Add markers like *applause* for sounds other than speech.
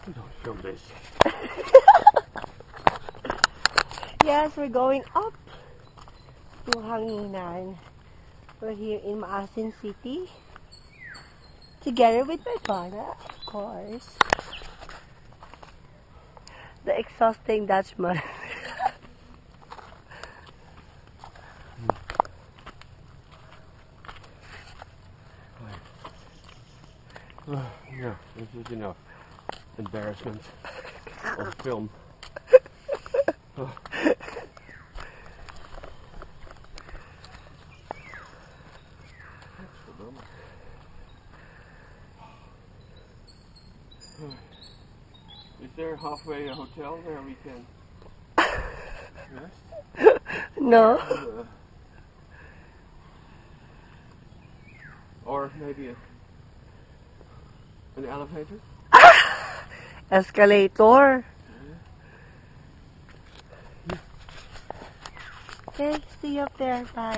Film this. *laughs* Yes, we're going up to Hanginan. We're here in Maasin City. Together with my father, of course. The exhausting Dutchman. *laughs* No, oh, this is enough embarrassment of film. Oh. Is there halfway a hotel where we can rest? no? Uh, or maybe a, an elevator? Escalator. Okay, see you up there. Bye.